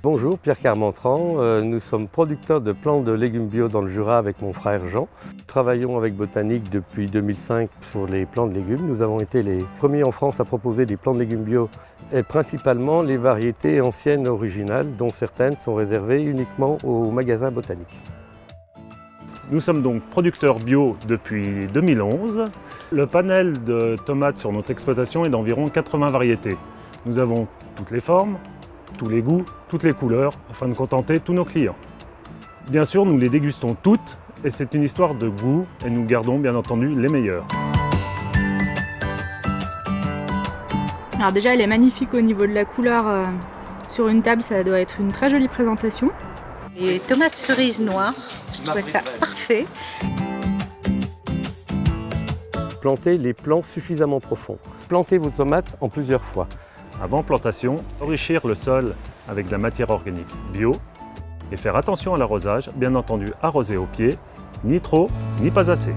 Bonjour, Pierre Carmentran. Euh, nous sommes producteurs de plantes de légumes bio dans le Jura avec mon frère Jean. Nous travaillons avec Botanique depuis 2005 sur les plants de légumes. Nous avons été les premiers en France à proposer des plants de légumes bio et principalement les variétés anciennes originales dont certaines sont réservées uniquement aux magasins botaniques. Nous sommes donc producteurs bio depuis 2011. Le panel de tomates sur notre exploitation est d'environ 80 variétés. Nous avons toutes les formes, tous les goûts, toutes les couleurs, afin de contenter tous nos clients. Bien sûr, nous les dégustons toutes, et c'est une histoire de goût, et nous gardons bien entendu les meilleurs. Alors déjà, elle est magnifique au niveau de la couleur. euh, sur une table, ça doit être une très jolie présentation. Les tomates cerises noires, je trouvais ça parfait. Plantez les plants suffisamment profonds. Plantez vos tomates en plusieurs fois. Avant plantation, enrichir le sol avec de la matière organique bio et faire attention à l'arrosage, bien entendu arroser au pied, ni trop, ni pas assez.